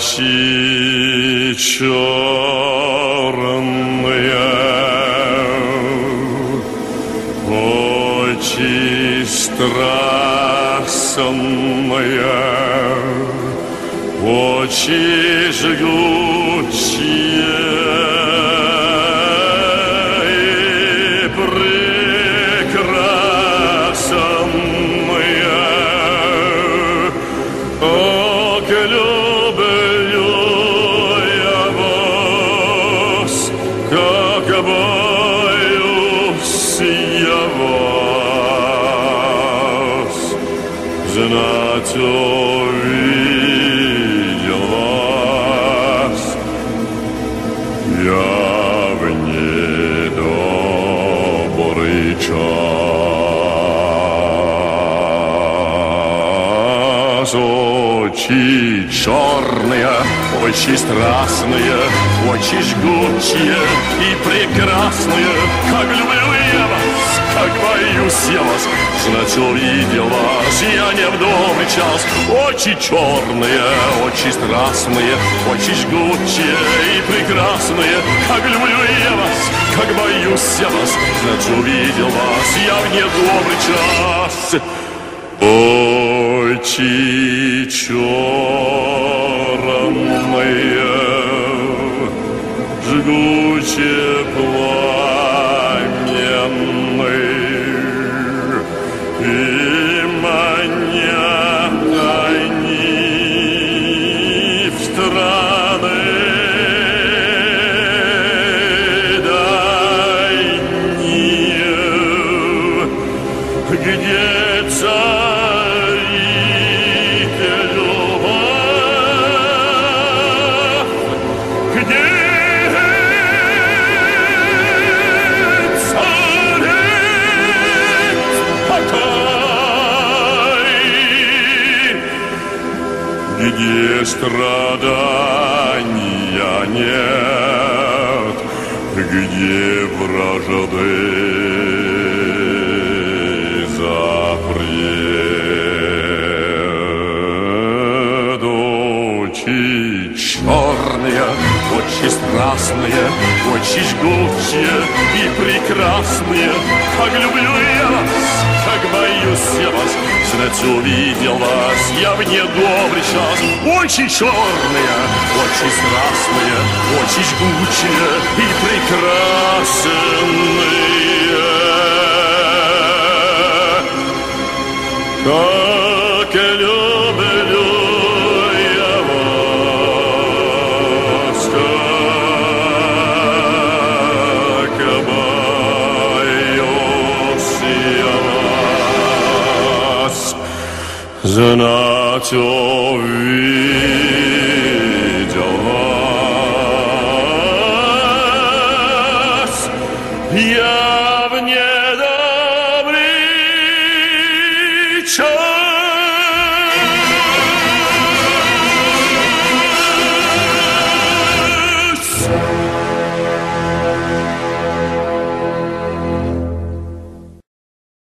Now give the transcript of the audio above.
ночи черные, очи страшные, очи жгучие. Как люблю я вас, как боюсь я вас, знать увидел вас, я в недобрый час. Очи черные, очи страстные, очи жгучие и прекрасные, как люблю я вас, как боюсь я вас, знать увидел вас, я не в добрый час. Очи черные, очи страстные, очи жгучие и прекрасные, как люблю я вас, как боюсь я вас, знать увидел вас, я в недобрый час. Очи черные, жгучие пламенные, и манят они в страны. Дальние, где царит где страдания нет, где вражды запрет. Очи черные, очи страстные, очи жгучие и прекрасные, как люблю я вас, как боюсь я вас, знать увидел вас, я в недобрый час. Очи черные, очи страстные, очи жгучие и прекрасные. Znać o was jawnie dobry czas.